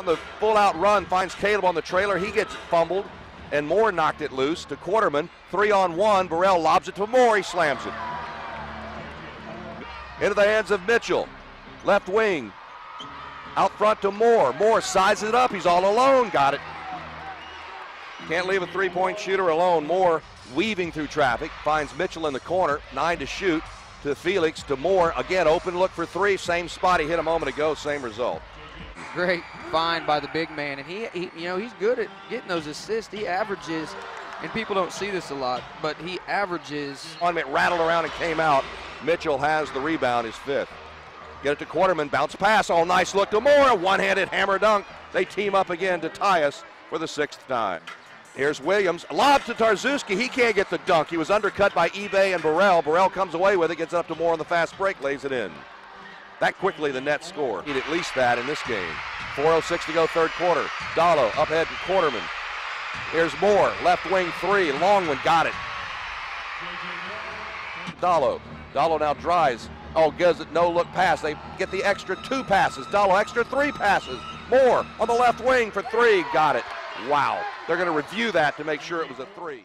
On the full out run, finds Caleb on the trailer. He gets fumbled, and Moore knocked it loose to Quarterman. Three on one. Burrell lobs it to Moore. He slams it. Into the hands of Mitchell. Left wing. Out front to Moore. Moore sizes it up. He's all alone. Got it. Can't leave a three point shooter alone. Moore weaving through traffic. Finds Mitchell in the corner. Nine to shoot. To Felix. To Moore. Again, open look for three. Same spot he hit a moment ago. Same result. Great find by the big man, and he, he, you know, he's good at getting those assists. He averages, and people don't see this a lot, but he averages. On it rattled around and came out. Mitchell has the rebound, his fifth. Get it to Quarterman, bounce pass. Oh, nice look to Moore. One-handed hammer dunk. They team up again to tie us for the sixth time. Here's Williams. Lob to Tarczewski. He can't get the dunk. He was undercut by eBay and Burrell. Burrell comes away with it, gets it up to Moore on the fast break, lays it in. That quickly the net score. Need at least that in this game. 4.06 to go, third quarter. Dallo up ahead to Quarterman. Here's Moore, left wing three. Long one, got it. Dallo. Dallo now drives. Oh, gives it no look pass. They get the extra two passes. Dallo, extra three passes. Moore on the left wing for three. Got it. Wow. They're going to review that to make sure it was a three.